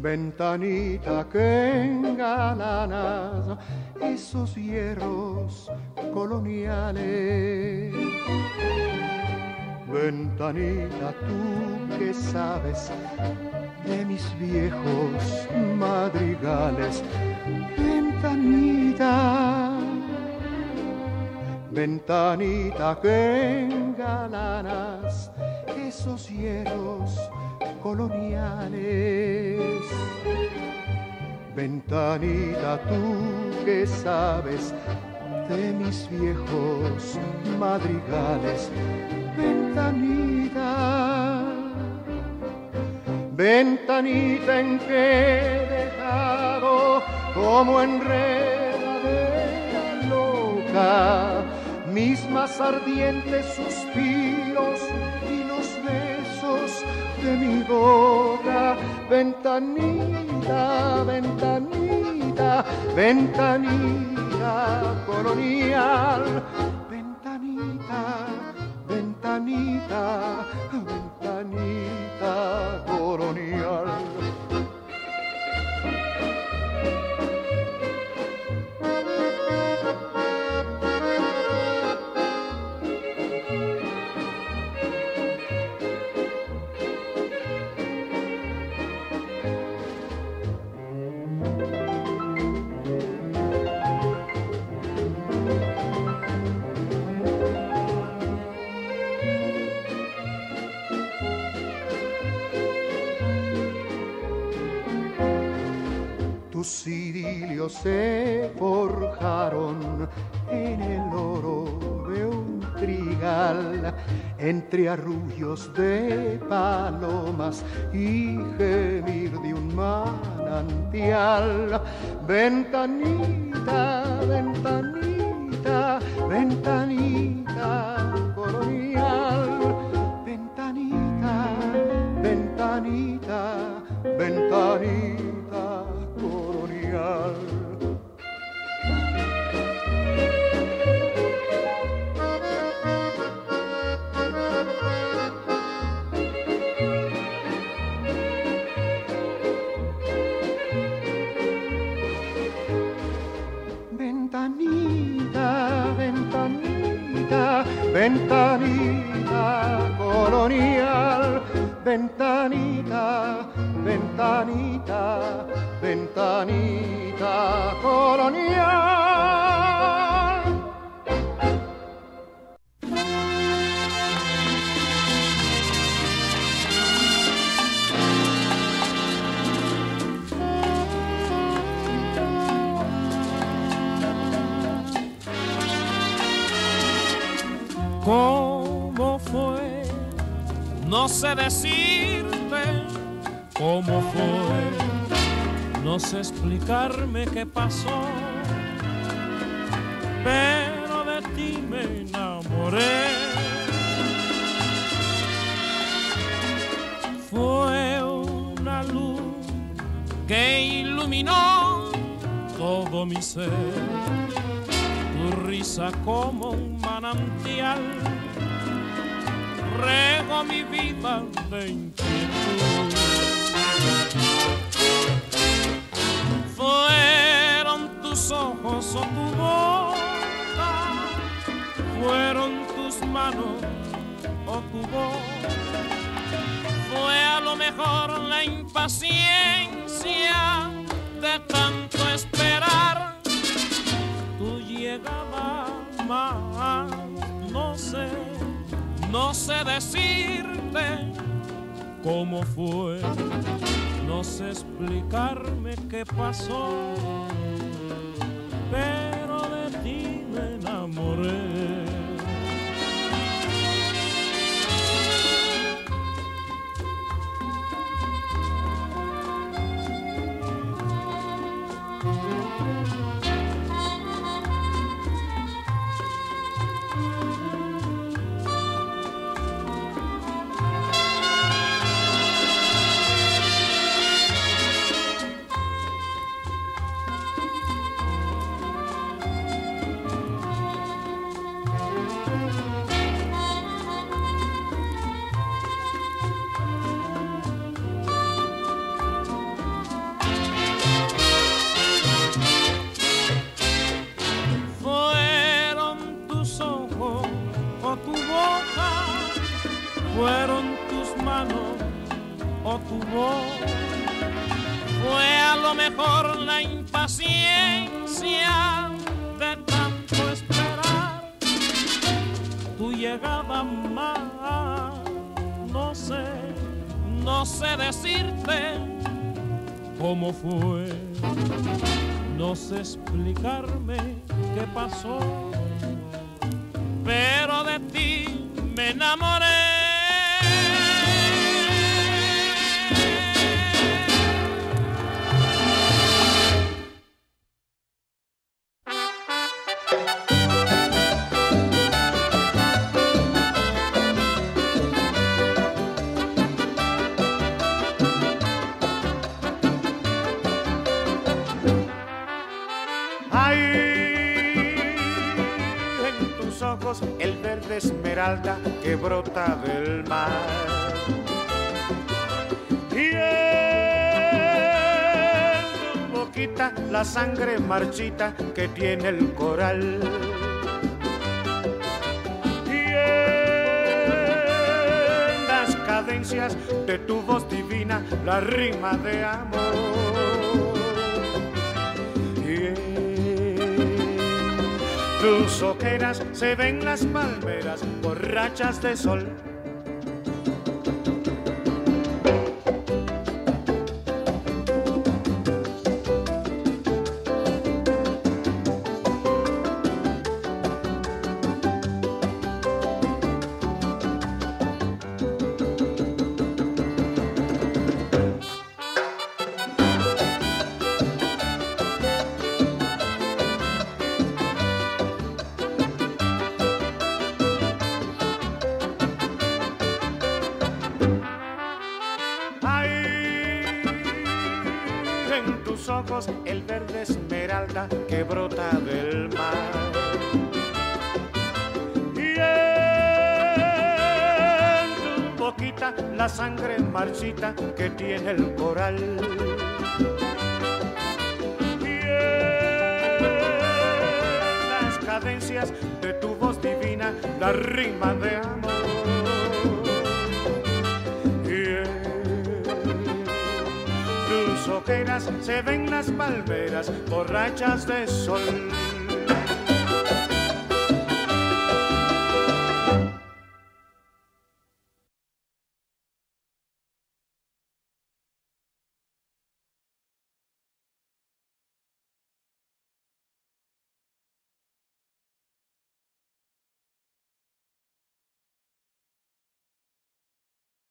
ventanita que engalanas esos hierros coloniales. Ventanita, tú que sabes de mis viejos madrigales. Ventanita, ventanita que engalanas esos hierros coloniales. Ventanita, tú que sabes de mis viejos madrigales. Ventanita, ventanita en que he dejado como enredadera loca mis más ardientes suspiros de mi boca, ventanita, ventanita, ventanita colonial, se forjaron en el oro de un trigal, entre arrullos de palomas y gemir de un manantial. Ventanita, ventanita, ventanita colonial, ventanita, ventanita, ventanita colonial. No sé decirte cómo fue. No sé explicarme qué pasó. Pero de ti me enamoré. Fue una luz que iluminó todo mi ser. Tu risa como un manantial, rego mi vida de inquietud. Fueron tus ojos o tu boca, fueron tus manos o tu voz. Fue a lo mejor la impaciencia de tanto esperar tu llegada más. No sé, no sé decirte cómo fue, no sé explicarme qué pasó, pero de ti me enamoré. La impaciencia de tanto esperar tu llegada más. No sé, no sé decirte cómo fue. No sé explicarme qué pasó, pero de ti me enamoré. Esmeralda que brota del mar. Y en la sangre marchita que tiene el coral. Y en las cadencias de tu voz divina la rima de amor. tus ojeras se ven las palmeras borrachas de sol. El verde esmeralda que brota del mar. Y en tu boquita la sangre marchita que tiene el coral. Y las cadencias de tu voz divina la rima de amor. Se ven las palmeras borrachas de sol.